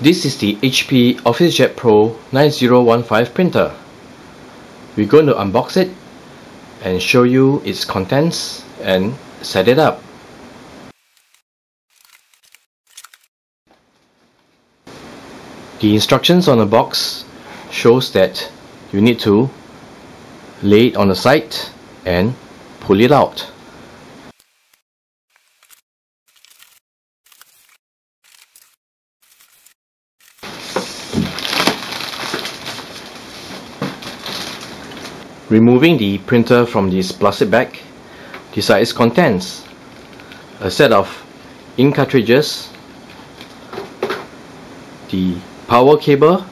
This is the HP OfficeJet Pro 9015 printer. We're going to unbox it and show you its contents and set it up. The instructions on the box shows that you need to lay it on the side and pull it out. Removing the printer from this plastic bag, its contents. A set of ink cartridges, the power cable,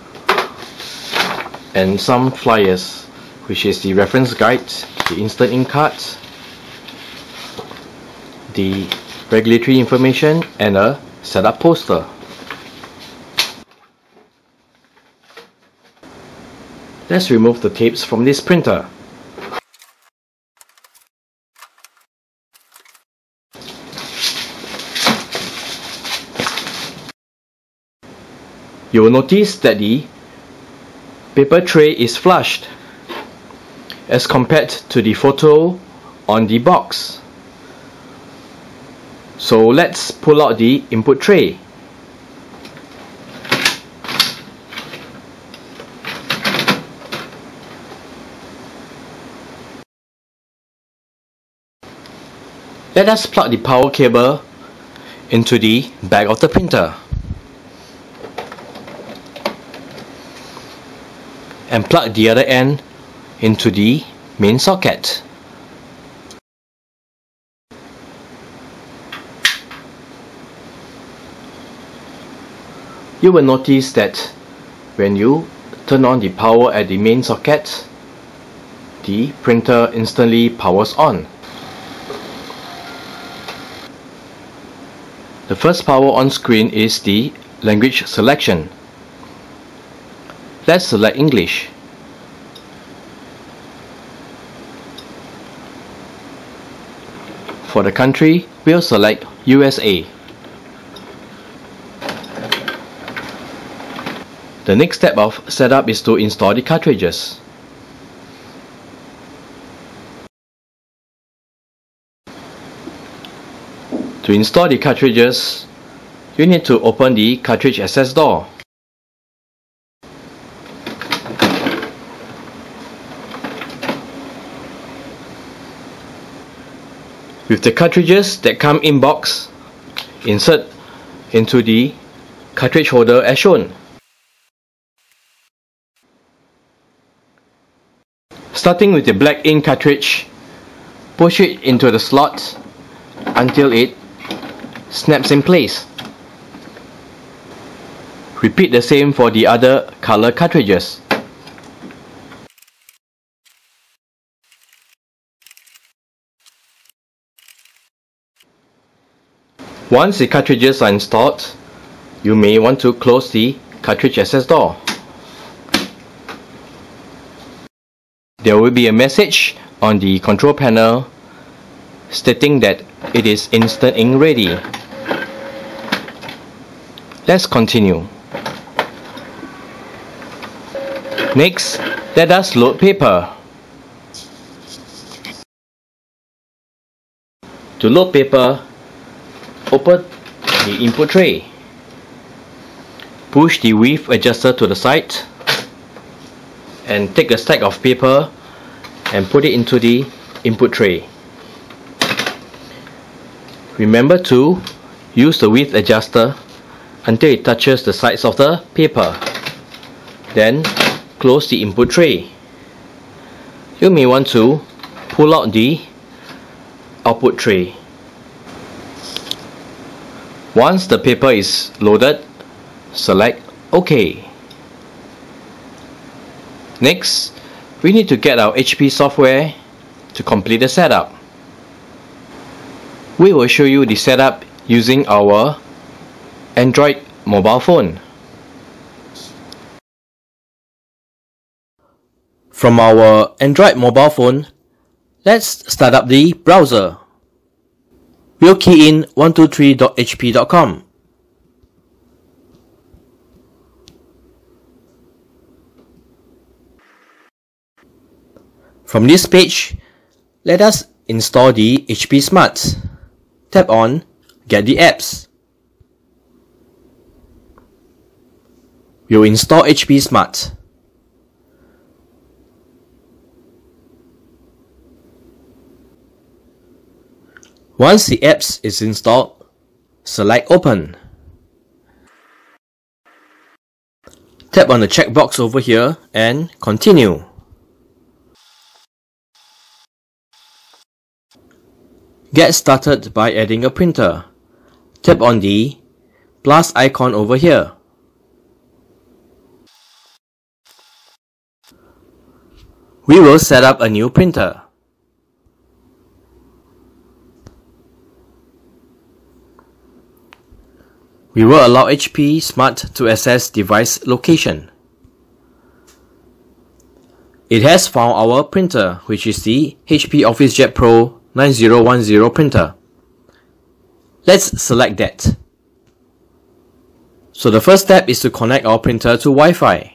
and some flyers, which is the reference guide, the instant ink card, the regulatory information, and a setup poster. Let's remove the tapes from this printer. You will notice that the paper tray is flushed as compared to the photo on the box. So let's pull out the input tray. Let us plug the power cable into the back of the printer. And plug the other end into the main socket. You will notice that when you turn on the power at the main socket, the printer instantly powers on. The first power on screen is the language selection. Let's select English. For the country, we'll select USA. The next step of setup is to install the cartridges. To install the cartridges, you need to open the cartridge access door. With the cartridges that come in box, insert into the cartridge holder as shown. Starting with the black ink cartridge, push it into the slot until it snaps in place. Repeat the same for the other color cartridges. Once the cartridges are installed, you may want to close the cartridge access door. There will be a message on the control panel stating that it is instant ink ready. Let's continue. Next, let us load paper. To load paper, open the input tray. Push the width adjuster to the side and take a stack of paper and put it into the input tray. Remember to use the width adjuster until it touches the sides of the paper. Then close the input tray. You may want to pull out the output tray. Once the paper is loaded, select OK. Next, we need to get our HP software to complete the setup we will show you the setup using our Android mobile phone. From our Android mobile phone, let's start up the browser. We'll key in 123.hp.com. From this page, let us install the HP Smart. Tap on Get the apps. We'll install HP Smart. Once the apps is installed, select Open. Tap on the checkbox over here and Continue. Get started by adding a printer. Tap on the plus icon over here. We will set up a new printer. We will allow HP Smart to access device location. It has found our printer, which is the HP OfficeJet Pro 9010 printer. Let's select that. So the first step is to connect our printer to Wi-Fi.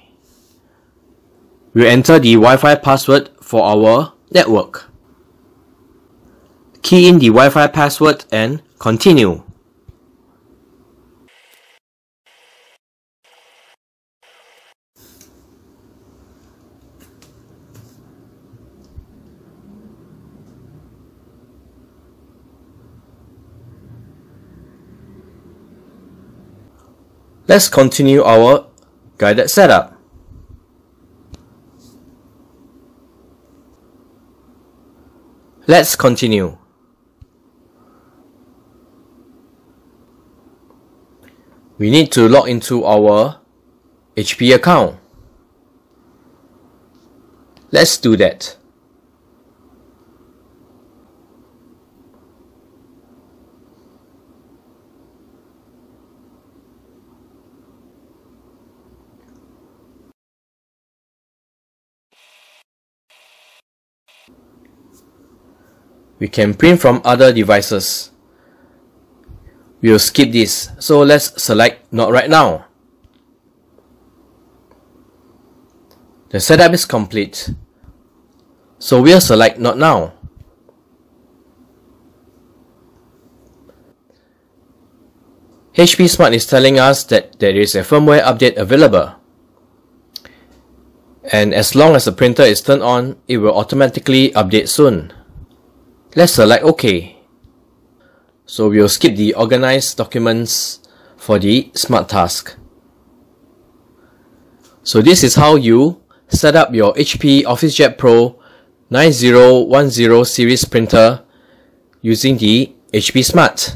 We'll enter the Wi-Fi password for our network. Key in the Wi-Fi password and continue. Let's continue our guided setup. Let's continue. We need to log into our HP account. Let's do that. We can print from other devices. We'll skip this, so let's select not right now. The setup is complete, so we'll select not now. HP Smart is telling us that there is a firmware update available. And as long as the printer is turned on, it will automatically update soon. Let's select OK. So we'll skip the Organize Documents for the Smart Task. So this is how you set up your HP OfficeJet Pro 9010 series printer using the HP Smart.